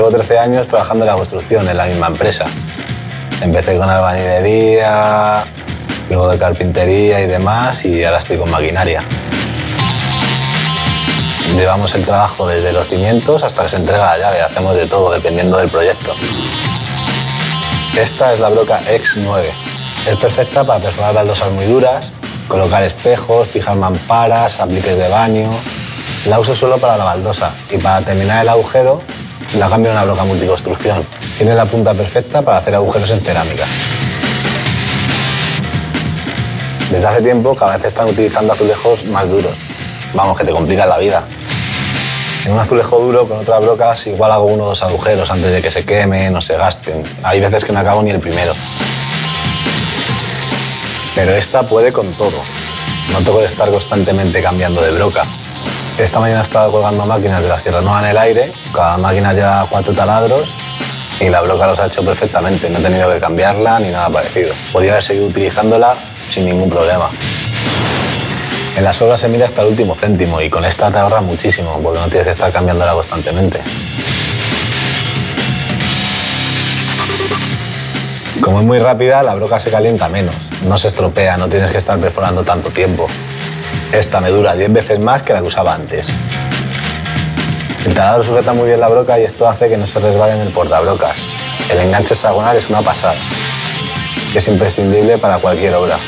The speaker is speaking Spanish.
Llevo 13 años trabajando en la construcción en la misma empresa. Empecé con albañilería, luego de carpintería y demás y ahora estoy con maquinaria. Llevamos el trabajo desde los cimientos hasta que se entrega la llave, hacemos de todo dependiendo del proyecto. Esta es la broca X9. Es perfecta para perforar baldosas muy duras, colocar espejos, fijar mamparas, apliques de baño. La uso solo para la baldosa y para terminar el agujero la cambio en una broca multiconstrucción. Tiene la punta perfecta para hacer agujeros en cerámica. Desde hace tiempo cada vez están utilizando azulejos más duros. Vamos, que te complican la vida. En un azulejo duro con otras brocas igual hago uno o dos agujeros antes de que se quemen o se gasten. Hay veces que no acabo ni el primero. Pero esta puede con todo. No tengo que estar constantemente cambiando de broca. Esta mañana he estado colgando máquinas de las que renuevan el aire. Cada máquina lleva cuatro taladros y la broca los ha hecho perfectamente. No he tenido que cambiarla ni nada parecido. Podría haber seguido utilizándola sin ningún problema. En las obras se mira hasta el último céntimo y con esta te ahorra muchísimo porque no tienes que estar cambiándola constantemente. Como es muy rápida, la broca se calienta menos, no se estropea, no tienes que estar perforando tanto tiempo. Esta me dura 10 veces más que la que usaba antes. El taladro sujeta muy bien la broca y esto hace que no se resbale en el portabrocas. El enganche hexagonal es una pasada. Es imprescindible para cualquier obra.